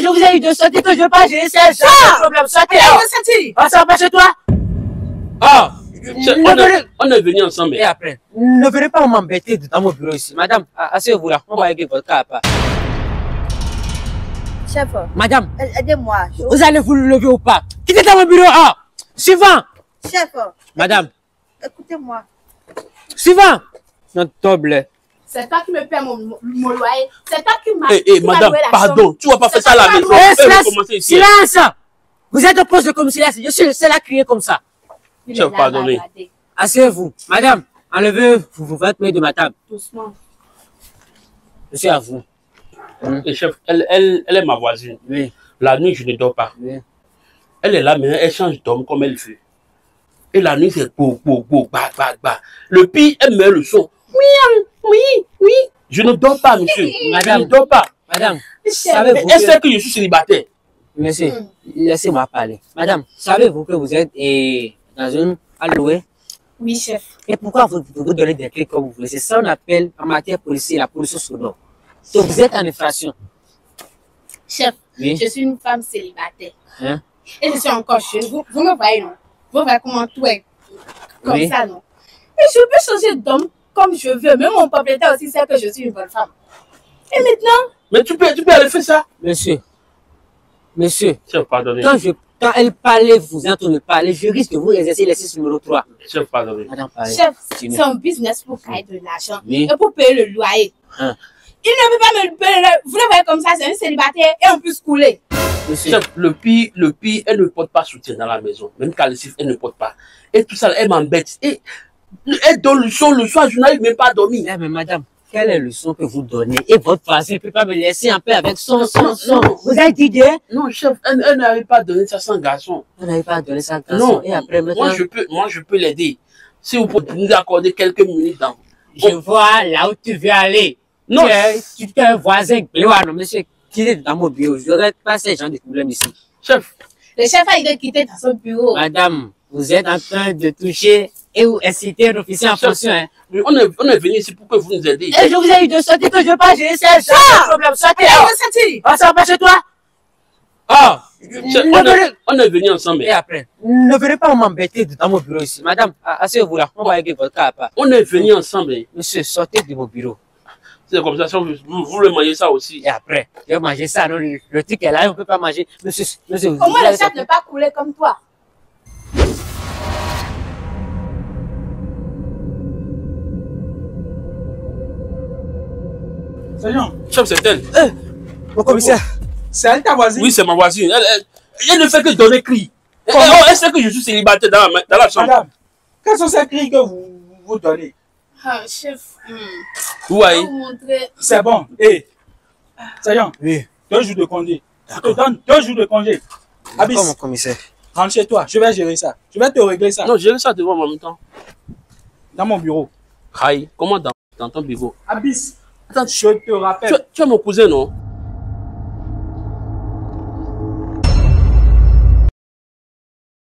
Je vous ai dit de sortir que je veux pas gérer ça. C'est un problème. Sortez. Ah, ça va pas chez toi Ah Ne on, est, on venu ensemble. Et après, ne venez pas m'embêter dans mon bureau ici. Madame, asseyez-vous là. On va régler votre cas à part. Chef, Madame, aidez-moi. Je- vous allez vous lever ou pas? Quittez dans mon bureau. Ah Suivant Chef, Madame, écoutez-moi. suivant Notre table. C'est toi qui me paie mon, loyer. C'est toi qui m'as Eh, eh, qui m'as madame, loué la pardon, chambre. tu vas pas faire C'est ça à la maison. grave. Eh, Eh, silence Vous êtes au poste de commissariat. Je suis le seul à crier comme ça. Là, pardonnez. regardez. Asseyez-vous. Madame, enlevez vous, vous 20 mètres de ma table. Doucement. Je suis à vous. Et chef, elle, elle, elle est ma voisine. Oui, La nuit, je ne dors pas. oui. Elle est là, mais elle change d'homme comme elle fait. Et la nuit, c'est go, go, go, bah, bah, bah. Le pire, elle met le son. Oui, oui, oui. Je ne dors pas, monsieur. Madame. Je ne dors pas. Madame, Chef, savez-vous Elle que... je suis célibataire? Monsieur, laissez-moi parler. Madame, savez-vous que vous êtes eh, dans une allouée Oui, chef. Et pourquoi vous vous, donnez des clés comme vous voulez? C'est ça qu'on appelle en matière policière la pollution sonore. Donc vous êtes en infraction. Chef, Oui. je suis une femme célibataire. Hein? Et je suis encore jeune. Vous, vous me voyez, non? Vous voyez comment tout est comme Oui. ça, non? Et je peux changer d'homme comme je veux. Même mon propriétaire aussi sait que je suis une bonne femme. Et maintenant, Mais tu peux, tu peux aller faire ça. Monsieur, monsieur, Chef, pardonnez. quand, je, quand elle parlait, vous entendez parler, je risque de vous exercer l'exercice numéro 3. Chef, pardonnez. Madame, chef, c'est un business pour gagner de l'argent Oui. et pour payer le loyer. Hein. Il ne peut pas me payer le... Vous le voyez comme ça, c'est un célibataire et en plus couler. Monsieur, Chef, le pire, le pire, elle ne porte pas soutien dans la maison. Même quand elle ne porte pas. Et tout ça, elle m'embête. Et elle donne le son le soir, je n'arrive même pas à dormir. Eh, mais madame, quelle est le son que vous donnez? Et votre voisin ne peut pas me laisser en paix avec son son, son. Vous avez dit Non, chef, elle, elle n'arrive pas à donner ça sans garçon. Vous n'avez pas donné ça à Non. Et après, maintenant, Moi, je peux, moi, je peux l'aider. Si vous pouvez nous accorder quelques minutes dans. je vois là où tu veux aller. Non. Tu es, tu es un voisin. Léo, non, monsieur, qui est dans mon bureau. Je n'aurais pas ces gens de problèmes ici. Chef, Le chef a été quitté dans son bureau. Madame, vous êtes en train de toucher et vous inciter un officier en fonction. Hein? on est, on est venu ici pour que vous nous aidiez. Et je vous ai dit de sortir que je veux pas gérer ça. Un problème. Sortez. Allez, ressenti. Ah, ça va chez toi Ah, Ne on, est, on est venu ensemble. Et après, ne venez pas m'embêter dans mon bureau ici. Madame, asseyez-vous là. On va régler votre cas à part. On est venu ensemble. Monsieur, sortez de mon bureau. C'est comme ça, si vous, vous voulez manger ça aussi. Et après, je vais manger ça. Non, le, le truc est là, on peut pas manger. Monsieur, monsieur, vous Au moins, le sortir. n'est pas coulé comme toi. Seigneur, Chef, c'est elle. Mon commissaire, c'est elle ta voisine Oui, c'est ma voisine. Elle, elle, elle ne fait que donner cri. Elle, Comment elle- elle sait que je suis célibataire dans la, dans la chambre? Madame, quels sont ces cris que vous vous donnez? Ah, chef, hmm. Vous voyez vous montrer. C'est bon. Hé, Seigneur, oui. deux jours de congé. Je te donne deux jours de congé. Abis, mon commissaire. rentre chez toi. Je vais gérer ça. Je vais te régler ça Non, j'ai ça devant moi en même temps. dans mon bureau. Aïe, comment dans, dans ton bureau Abis, Attends, je te tu, rappelle. tu es mon cousin, non?